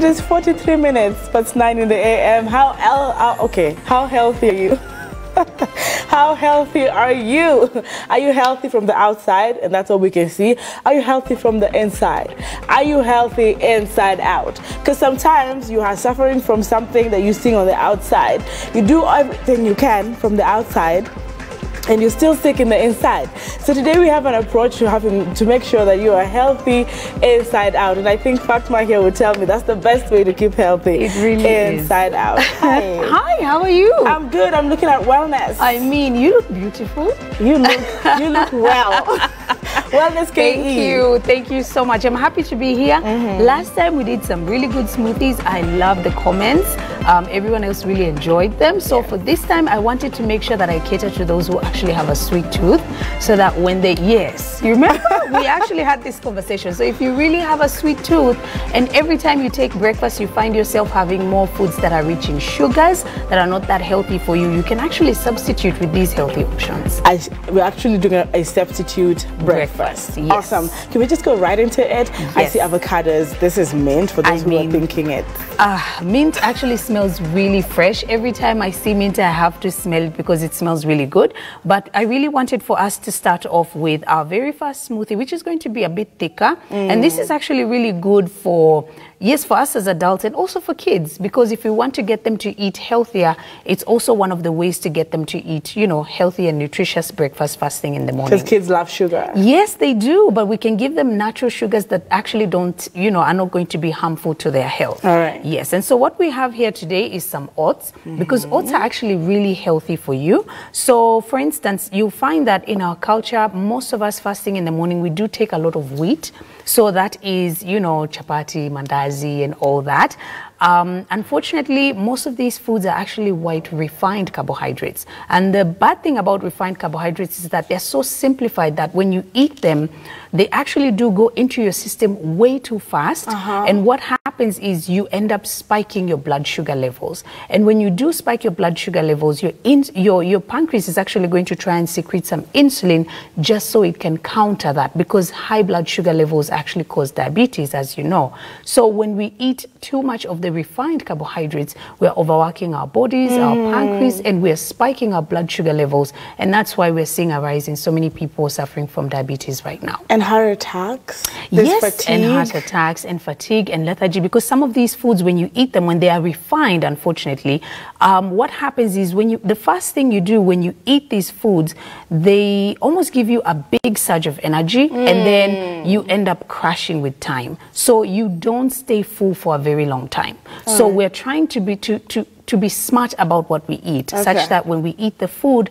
It is 43 minutes past 9 in the a.m. How, how, okay, how healthy are you? How healthy are you? Are you healthy from the outside? And that's all we can see. Are you healthy from the inside? Are you healthy inside out? Because sometimes you are suffering from something that you see on the outside. You do everything you can from the outside and you're still sick in the inside. So today we have an approach to having to make sure that you are healthy inside out. And I think Fatma here would tell me that's the best way to keep healthy. It really inside is. out. Hi. Hi, how are you? I'm good. I'm looking at wellness. I mean, you look beautiful. You look you look well. Wellness Thank you. Thank you so much. I'm happy to be here. Mm-hmm. Last time we did some really good smoothies. I love the comments. Um, everyone else really enjoyed them. So for this time, I wanted to make sure that I cater to those who actually have a sweet tooth so that when they, yes, you remember we actually had this conversation. So if you really have a sweet tooth and every time you take breakfast, you find yourself having more foods that are rich in sugars that are not that healthy for you, you can actually substitute with these healthy options. I, we're actually doing a, substitute breakfast. Breakfast, yes. Awesome. Can we just go right into it? Yes. I see avocados. This is mint for those I who mean- are thinking it. Ah, mint actually smells really fresh. Every time I see mint, I have to smell it because it smells really good. But I really wanted for us to start off with our very first smoothie, which is going to be a bit thicker. And this is actually really good for, yes, for us as adults and also for kids because if we want to get them to eat healthier, it's also one of the ways to get them to eat, you know, healthy and nutritious breakfast first thing in the morning. Because kids love sugar. Yes, they do, but we can give them natural sugars that actually don't, you know, are not going to be harmful to their health. All right. Yes, and so what we have here today is some oats because mm-hmm. oats are actually really healthy for you. So, for instance, you find that in our culture, most of us fasting in the morning, we do take a lot of wheat. So that is, you know, chapati, mandazi, and all that. Um, unfortunately, most of these foods are actually white refined carbohydrates. And the bad thing about refined carbohydrates is that they're so simplified that when you eat them, they actually do go into your system way too fast. And what happens is you end up spiking your blood sugar levels. And when you do spike your blood sugar levels, your, in, your, your pancreas is actually going to try and secrete some insulin just so it can counter that because high blood sugar levels actually cause diabetes, as you know. So when we eat too much of the refined carbohydrates, we're overworking our bodies, our pancreas, and we're spiking our blood sugar levels. And that's why we're seeing a rise in so many people suffering from diabetes right now. And heart attacks. There's yes, fatigue. and heart attacks and fatigue and lethargy because some of these foods, when you eat them, when they are refined, unfortunately, um, what happens is when you the first thing you do when you eat these foods, they almost give you a big surge of energy, and then you end up crashing with time. So you don't stay full for a very long time. So we're trying to be to to to be smart about what we eat, Okay. such that when we eat the food.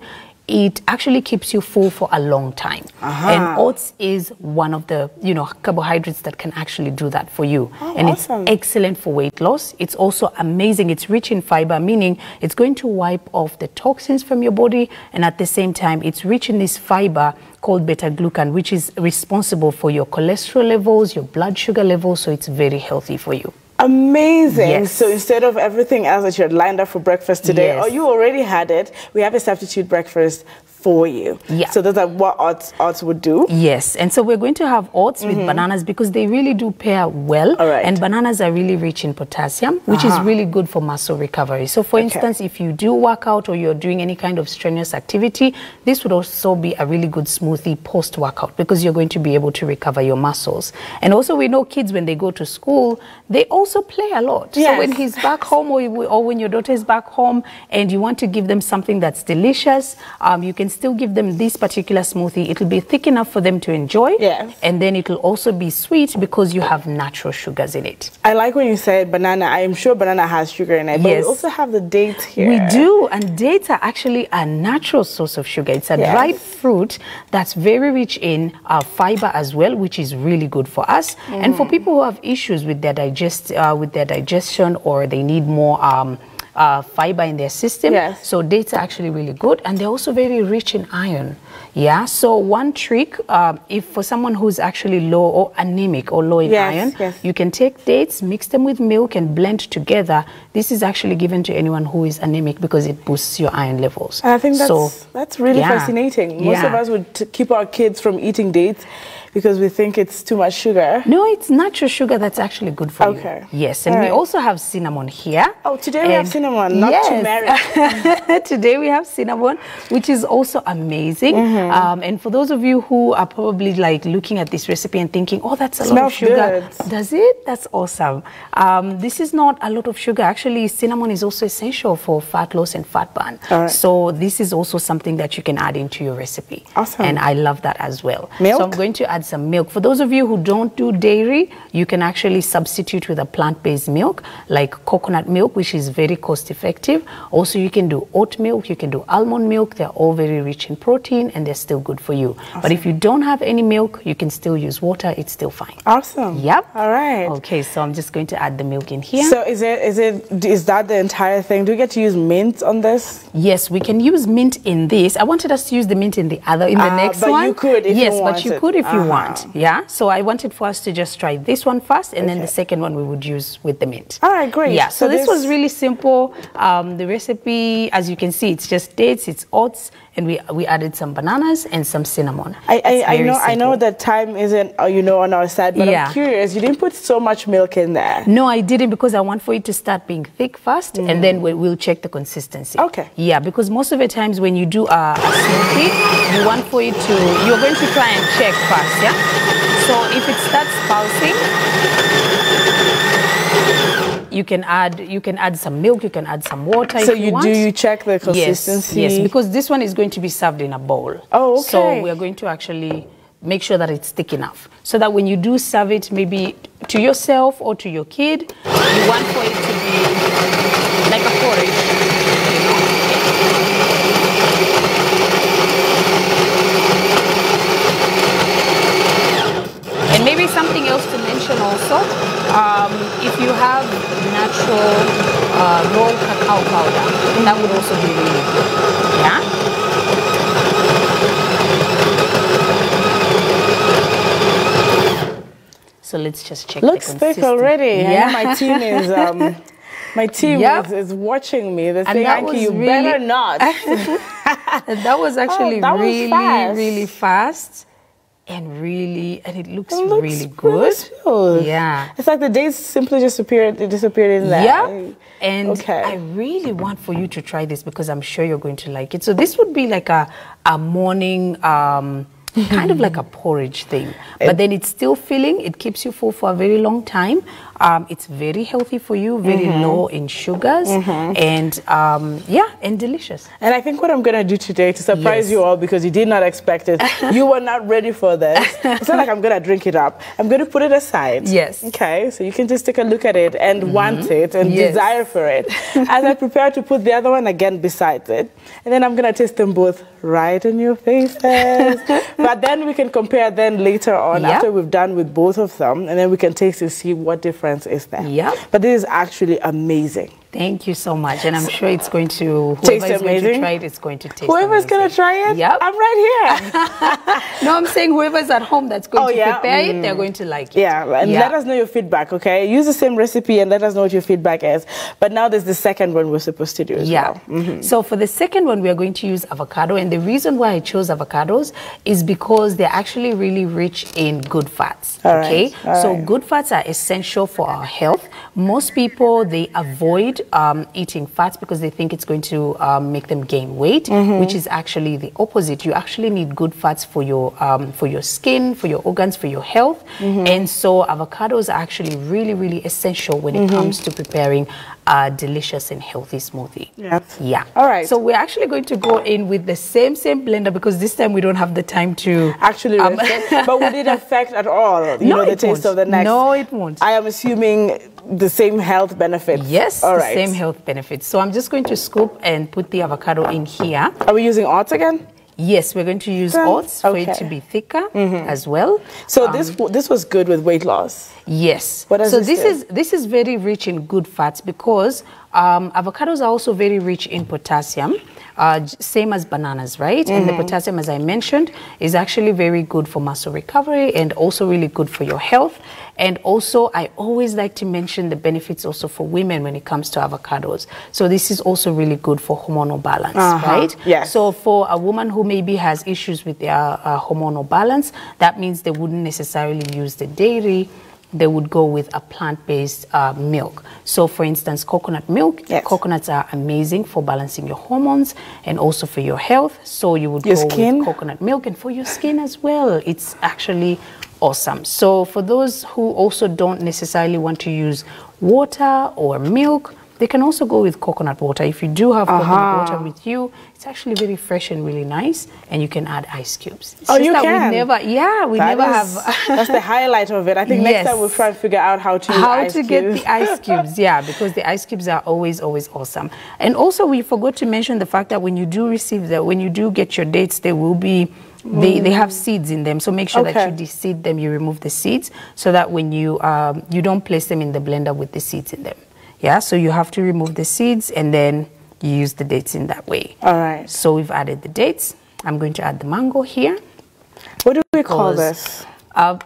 It actually keeps you full for a long time, and oats is one of the you know carbohydrates that can actually do that for you, Oh, and awesome. it's excellent for weight loss. It's also amazing. It's rich in fiber, meaning it's going to wipe off the toxins from your body, and at the same time, it's rich in this fiber called beta glucan, which is responsible for your cholesterol levels, your blood sugar levels. So it's very healthy for you. Amazing. Yes. So instead of everything else that you had lined up for breakfast today, Yes. or you already had it, we have a substitute breakfast for you. Yeah. So those are what odds, odds would do. Yes, and so we're going to have oats with bananas because they really do pair well. Mm-hmm. All right. And bananas are really rich in potassium, which is Uh-huh. really good for muscle recovery. So, for instance, if you do work out or you're doing any kind of strenuous activity, this would also be a really good smoothie post workout because you're going to be able to recover your muscles. And also, we know kids when they go to school, they also play a lot. So, when he's back home or, or when your daughter is back home and you want to give them something that's delicious, um, you can still give them this particular smoothie. It'll be thick enough for them to enjoy. Yes. And then it'll also be sweet because you have natural sugars in it. I like when you said banana. I am sure banana has sugar in it, but Yes. we also have the dates here. We do, and dates are actually a natural source of sugar. It's a Yes. dried fruit that's very rich in uh, fiber as well, which is really good for us. And for people who have issues with their digest, uh, with their digestion, or they need more. Um, uh, fiber in their system. Yes. So dates are actually really good, and they're also very rich in iron. Yeah. So one trick, um, if for someone who's actually low or anemic or low in Yes, iron, yes. you can take dates, mix them with milk, and blend together. This is actually given to anyone who is anemic because it boosts your iron levels. And I think that's so, that's really yeah. fascinating. Most of us would t- keep our kids from eating dates because we think it's too much sugar. No, it's natural sugar that's actually good for Okay. you. Yes, and All we also have cinnamon here. Oh, today we have cinnamon, not turmeric. today we have cinnamon, which is also amazing. Mm-hmm. Um, and for those of you who are probably like looking at this recipe and thinking, "Oh, that's a lot of sugar," good. does it? That's awesome. Um, this is not a lot of sugar. Actually, cinnamon is also essential for fat loss and fat burn. Right. So this is also something that you can add into your recipe. Awesome. And I love that as well. Milk? So I'm going to add some milk. For those of you who don't do dairy, you can actually substitute with a plant-based milk like coconut milk, which is very cost effective. Also, you can do oat milk, you can do almond milk. They're all very rich in protein and they're still good for you. But if you don't have any milk, you can still use water. It's still fine. Awesome. Yep. All right. Okay, so I'm just going to add the milk in here. So is it is it is that the entire thing? Do we get to use mint on this? Yes, we can use mint in this. I wanted us to use the mint in the other, in the Ah, next but one. you could if you yes, but you could if you Uh-huh. want. Yeah. So I wanted for us to just try this one first, and then the second one we would use with the mint. All right, great. Yeah. So, So this, was really simple. Um, the recipe, as you can see, it's just dates, it's oats, and we we added some bananas and some cinnamon. I, I, I know I know that time isn't uh, you know on our side, but Yeah. I'm curious. You didn't put so much milk in there. No, I didn't because I want for it to start being thick first, and then we, we'll check the consistency. Mm. Okay. Yeah, because most of the times when you do a, a smoothie, you want for it to, you're going to try and check first, yeah? So if it starts pulsing, you can add you can add some milk, you can add some water. So if you, you do you check the consistency? yes, yes, because this one is going to be served in a bowl. Oh, okay. So we are going to actually make sure that it's thick enough, so that when you do serve it, maybe to yourself or to your kid, you want for it to be like a porridge. You know? And maybe something else to mention also, um, if you have natural uh, raw cacao powder, that would also be really good. Yeah? So let's just check. Looks thick already. Yeah. my team is um, my team Yep. is, is watching me. They're saying, Anki, you really- better not. That was actually Oh, that was really, fast. really fast, and really, and it looks, It looks really good. smooth. Yeah. It's like the dates simply just appeared. They disappeared in there. Yeah. And Okay. I really want for you to try this because I'm sure you're going to like it. So this would be like a, a morning, um, kind of like a porridge thing. But then it's still filling. It keeps you full for a very long time. Um, it's very healthy for you, very Mm-hmm. low in sugars, and um, yeah, and delicious. And I think what I'm gonna do today to surprise Yes. you all because you did not expect it, you were not ready for this. It's not like I'm gonna drink it up. I'm gonna put it aside. Yes. Okay, so you can just take a look at it and want it and Yes. desire for it. As I prepare to put the other one again beside it, and then I'm gonna taste them both right in your faces. but then we can compare then later on Yeah. after we've done with both of them, and then we can taste and see what difference is there. Yeah. But this is actually amazing. Thank you so much, and I'm sure it's going to whoever is going to try it is going to taste. Whoever's gonna try it, Yep. I'm right here. No, I'm saying whoever's at home that's going Oh, to yeah? prepare it, they're going to like it. Yeah, and let us know your feedback, okay? Use the same recipe and let us know what your feedback is. But now there's the second one we're supposed to do as Yeah. well. Mm-hmm. So for the second one, we are going to use avocado. And the reason why I chose avocados is because they're actually really rich in good fats. All right, okay. all so right. good fats are essential for our health. Most people, they avoid um, eating fats because they think it's going to um, make them gain weight, Mm-hmm. which is actually the opposite. You actually need good fats for your, um, for your skin, for your organs, for your health. Mm-hmm. And so avocados are actually really, really essential when Mm-hmm. it comes to preparing a delicious and healthy smoothie. Yep. Yeah. All right. So we're actually going to go in with the same same blender because this time we don't have the time to Actually, Um, but would it affect at all, you No, know, the taste won't. of the next? No, it won't. I am assuming the same health benefits. Yes, All the right. same health benefits. So I'm just going to scoop and put the avocado in here. Are we using oats again? Yes, we're going to use Done. oats for it Okay. To be thicker mm-hmm. as well. So um, this this was good with weight loss. Yes. So this this is this is very rich in good fats because Um, avocados are also very rich in potassium, uh, same as bananas, right? And the potassium, as I mentioned, is actually very good for muscle recovery and also really good for your health. And also, I always like to mention the benefits also for women when it comes to avocados. So this is also really good for hormonal balance, Uh-huh. right? Yes. So for a woman who maybe has issues with their uh, hormonal balance, that means they wouldn't necessarily use the dairy. They would go with a plant-based uh, milk. So, for instance, coconut milk. Yes. Coconuts are amazing for balancing your hormones and also for your health. So you would Your go skin? with coconut milk, and for your skin as well. It's actually awesome. So for those who also don't necessarily want to use water or milk, they can also go with coconut water. If you do have coconut water with you, it's actually very fresh and really nice, and you can add ice cubes. It's Oh, you that can? We never, yeah, we That never is- have. that's the highlight of it. I think next time we'll try and figure out how to how ice to get the ice cubes yeah because the ice cubes are always always awesome and also we forgot to mention the fact that when you do receive that when you do get your dates they will be they, they have seeds in them so make sure Okay. that you de-seed them you remove the seeds so that when you um, you don't place them in the blender with the seeds in them yeah so you have to remove the seeds and then you use the dates in that way All right. so we've added the dates i'm going to add the mango here What do we call this? uh,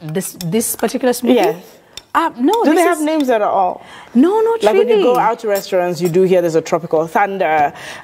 this this particular smoothie Yes. Uh, no Do they have is- names at all? no, not Like really. when you go out to restaurants, you do hear there's a tropical thunder.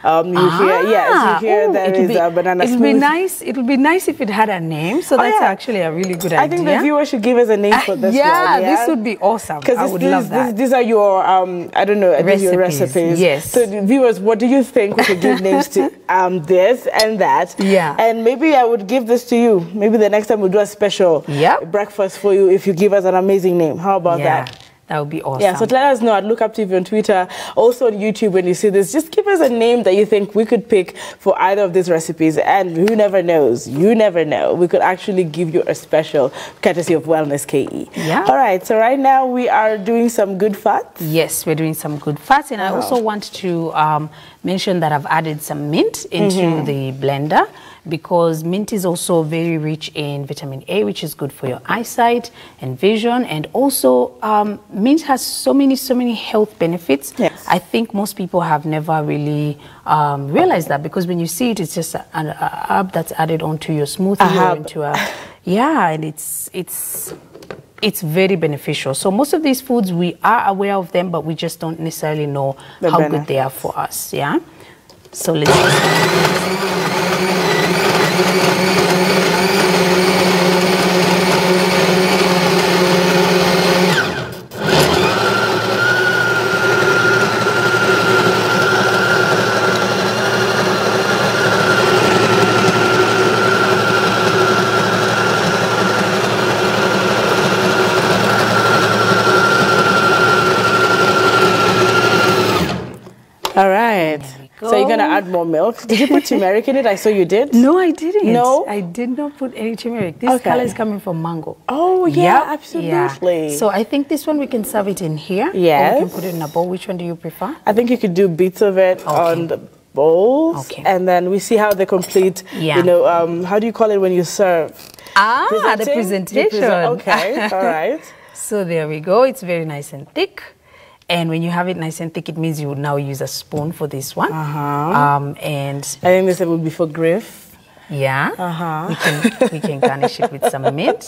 Um, you hear yes, you hear oh, there it would be, a banana It would be nice. It would be nice if it had a name. So that's yeah. actually a really good I idea. I think the viewer should give us a name for this yeah, one. this would be awesome. Because I would love that. these are your, um, I don't know, these are your Recipes, recipes. yes. So viewers, what do you think we should give names to um, this and that? Yeah. And maybe I would give this to you. Maybe the next time we'll do a special Yep. breakfast for you if you give us an amazing name. How about yeah, that? that would be awesome. Yeah, so let us know. I'd look up to you on Twitter, also on YouTube when you see this. Just give us a name that you think we could pick for either of these recipes. And who never knows? You never know. We could actually give you a special courtesy of Wellness KE. Yeah. All right, so right now we are doing some good fats. Yes, we're doing some good fats, and I also want to um, mention that I've added some mint into Mm-hmm. the blender because mint is also very rich in vitamin A, which is good for your eyesight and vision, and also um, mint has so many, so many health benefits. Yes. I think most people have never really um, realized that because when you see it, it's just an herb that's added onto your smoothie or into a yeah, and it's it's it's very beneficial. So most of these foods we are aware of them, but we just don't necessarily know The how good they are for us. Yeah. So let's. すごい! Add more milk. Did you put turmeric in it? I saw you did. No, I didn't. No? I did not put any turmeric. This Okay. color is coming from mango. Oh, yeah, Yep, absolutely. Yeah. So I think this one we can serve it in here. Or we can put it in a bowl. Which one do you prefer? I think you could do bits of it on the bowls, Okay. and then we see how they complete. Yeah. You know, um, how do you call it when you serve? Ah, the Presenting? You presentation. present- okay, all right. So there we go. It's very nice and thick. And when you have it nice and thick, it means you would now use a spoon for this one. Uh-huh. Um, and I think this would be for griff. yeah, Uh-huh. we can we can garnish it with some mint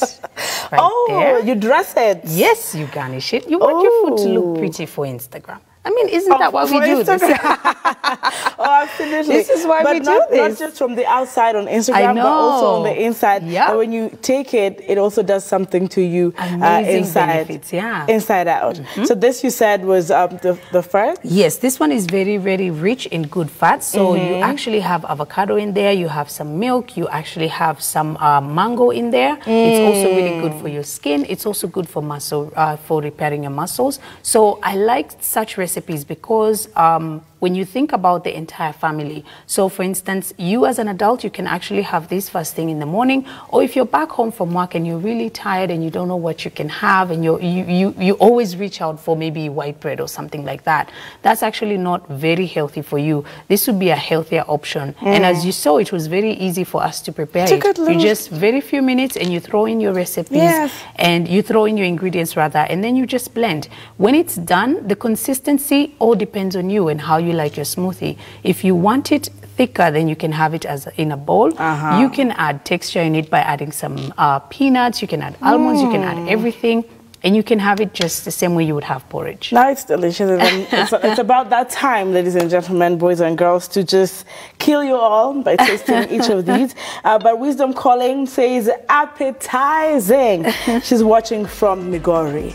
right oh, there. you dress it. Yes, you garnish it. You want your food to Oh. look pretty for Instagram. I mean, isn't Oh, that what we do? This? Oh, absolutely. This is why but we do not, Not this. just from the outside on Instagram, but also on the inside. Yeah. And when you take it, it also does something to you uh, inside. benefits, yeah. Mm-hmm. Inside out. So this you said was um, the the first. Yes, this one is very, very rich in good fats. So you actually have avocado in there, you have some milk, you actually have some uh, mango in there. It's also really good for your skin. It's also good for muscle, uh, for repairing your muscles. So I like such recipes because um, when you think about the entire family. So, for instance, you as an adult, you can actually have this first thing in the morning, or if you're back home from work and you're really tired and you don't know what you can have, and you you you, you always reach out for maybe white bread or something like that. That's actually not very healthy for you. This would be a healthier option. And as mm. you saw, it was very easy for us to prepare Took it. You just very few minutes and you throw in your recipes Yes. and you throw in your ingredients rather and then you just blend when it's done the consistency all depends on you and how you like your smoothie if you want it thicker then you can have it as in a bowl Uh-huh. you can add texture in it by adding some uh, peanuts you can add almonds you can Mm. add everything and you can have it just the same way you would have porridge Now it's delicious. And it's, it's about that time, ladies and gentlemen, boys and girls, to just kill you all by tasting each of these. Uh, but Wisdom Calling says appetizing. She's watching from Migori.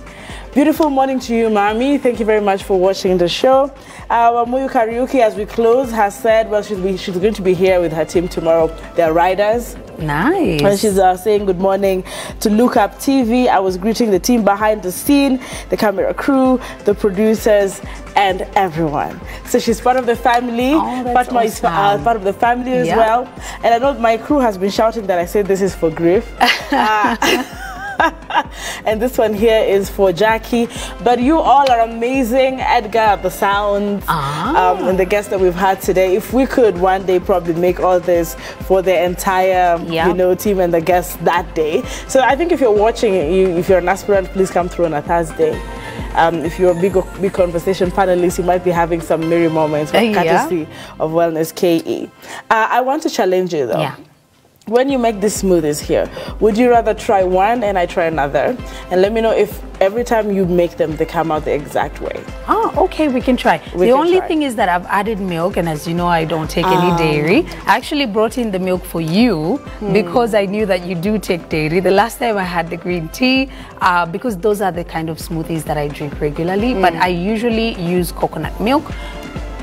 Beautiful morning to you, Mami. Thank you very much for watching the show. Uh, Muyu Karaoke, as we close, has said, well, she's, be, she's going to be here with her team tomorrow. They're riders. nice And she's uh, saying good morning to Look Up TV. I was greeting the team behind the scene, the camera crew, the producers, and everyone. So she's part of the family. Oh, Fatma is uh, part of the family as Yeah. well. And I know my crew has been shouting that I said this is for Griff. Uh, and this one here is for Jackie. But you all are amazing. Edgar, the sounds, Ah. um, and the guests that we've had today. If we could one day probably make all this for the entire, Yeah. you know, team and the guests that day. So I think if you're watching you, if you're an aspirant, please come through on a Thursday. Um, if you're a big, big conversation panelist, you might be having some merry moments, Uh, yeah. courtesy of Wellness KE. Uh, I want to challenge you though yeah when you make these smoothies here, would you rather try one and I try another? And let me know if every time you make them, they come out the exact way. Oh, okay, we can try. We the can only try. thing is that I've added milk, and as you know, I don't take any Ah. dairy. I actually brought in the milk for you Hmm. because I knew that you do take dairy. The last time I had the green tea, uh, because those are the kind of smoothies that I drink regularly, but Hmm. I usually use coconut milk.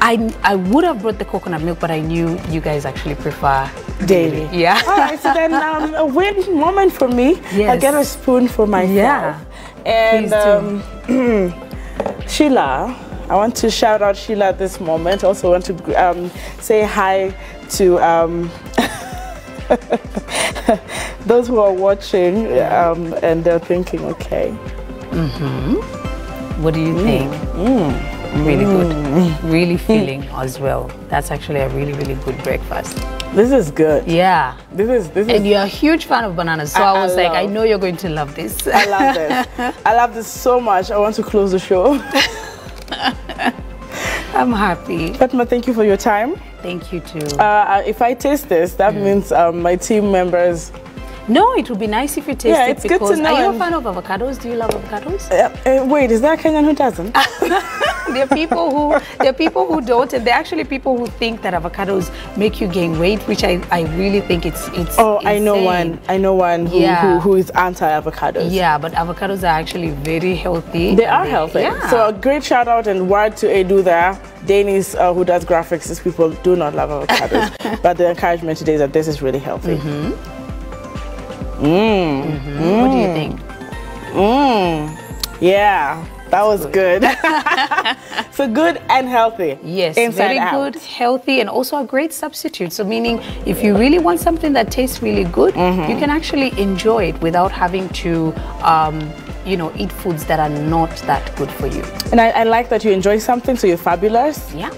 I, I would have brought the coconut milk, but I knew you guys actually prefer Dairy. Yeah. All right, so then um, a win moment for me. I get a spoon for myself. Yeah. And um, Sheila, I want to shout out Sheila at this moment. Also want to um, say hi to um, those who are watching um, and they're thinking, okay, Mm -hmm. What do you think? Mm. Really good. Really feeling as well. That's actually a really, really good breakfast. This is good. Yeah. This is this is And you're a huge fan of bananas, so I- I, was I like, I know you're going to love this. I love this. I love this so much. I want to close the show. I'm happy. Fatma, thank you for your time. Thank you too. Uh, if I taste this, that means um, my team members. no, it would be nice if you taste Yeah, it it's good to because know are you a fan of avocados? Do you love avocados? Uh, uh, wait, is there a Kenyan who doesn't? there are people who there are people who don't, and there are actually people who think that avocados make you gain weight, which I, I really think it's it's. oh, I know one. I know one who, Yeah. who, who is anti-avocados. Yeah, but avocados are actually very healthy. They are healthy. Yeah. So a great shout out and word to Edu there. Danis, uh, who does graphics, these people do not love avocados. but the encouragement today is that this is really healthy. Mm Mmm. What do you think? Mmm. Yeah, that was good. so good and healthy. Yes, very out. good, healthy, and also a great substitute. So, meaning if you really want something that tastes really good, Mm-hmm. you can actually enjoy it without having to, um, you know, eat foods that are not that good for you. And I, I like that you enjoy something, so you're fabulous. Yeah,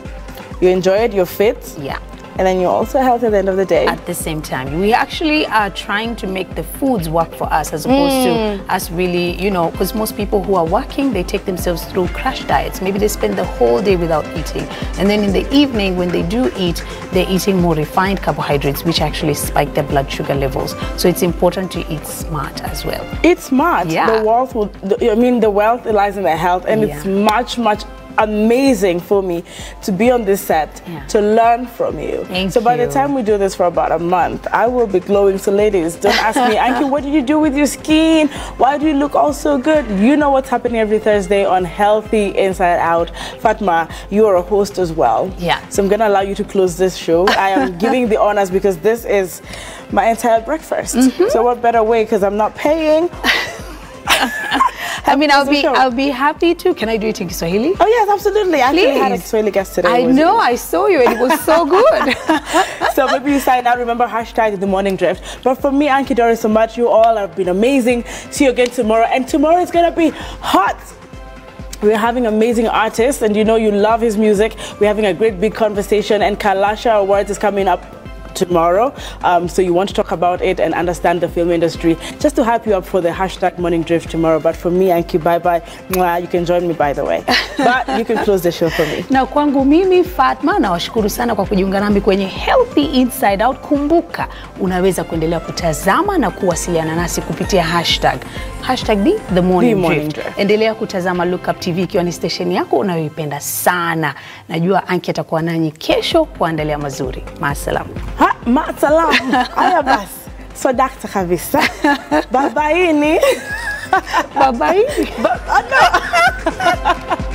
You enjoy it, you're fit, yeah. And then you're also healthy at the end of the day. At the same time, we actually are trying to make the foods work for us as opposed Mm. to us really, you know, because most people who are working, they take themselves through crash diets. Maybe they spend the whole day without eating. And then in the evening, when they do eat, they're eating more refined carbohydrates, which actually spike their blood sugar levels. So it's important to eat smart as well. It's smart. Yeah. The wealth will, I mean, the wealth lies in the health, and it's much, much amazing for me to be on this set Yeah. to learn from you. Thank so by the time we do this for about a month, I will be glowing. So ladies, don't ask me, Anki, what did you do with your skin? Why do you look all so good? You know what's happening every Thursday on Healthy Inside Out. Fatma, you are a host as well. Yeah. So I'm gonna allow you to close this show. I am giving the honors because this is my entire breakfast. Mm-hmm. So what better way? Because I'm not paying. I mean, I'll be. I'll be happy to. Can I do it in Kiswahili? Oh yes, absolutely. I actually had a Please. Kiswahili guest today. I It know. I saw you, and it was so good. so maybe you sign out. Remember hashtag the morning drift. But for me, Anki Doris, so much. You all have been amazing. See you again tomorrow. And tomorrow is gonna be hot. We're having amazing artists, and you know you love his music. We're having a great big conversation, and Kalasha Awards is coming up tomorrow. Um, so you want to talk about it and understand the film industry, just to hype you up for the hashtag morning drift tomorrow. But for me, Anki, bye bye. Mwah. You can join me, by the way. But you can close the show for me. na kwangu mimi Fatma, nawashukuru sana kwa kujiunga nami kwenye Healthy Inside Out. Kumbuka unaweza kuendelea kutazama na kuwasiliana nasi kupitia hashtag hashtag the, the morning, The Morning drift. Drift. Endelea kutazama Look Up TV ikiwa ni stesheni yako unayoipenda sana. Najua Anki atakuwa nanyi kesho kuandalia mazuri. Maasalam. Ha, masalam. Haya basi. So dakta kabisa. Babaini. Bye bye. Ba- ah, no.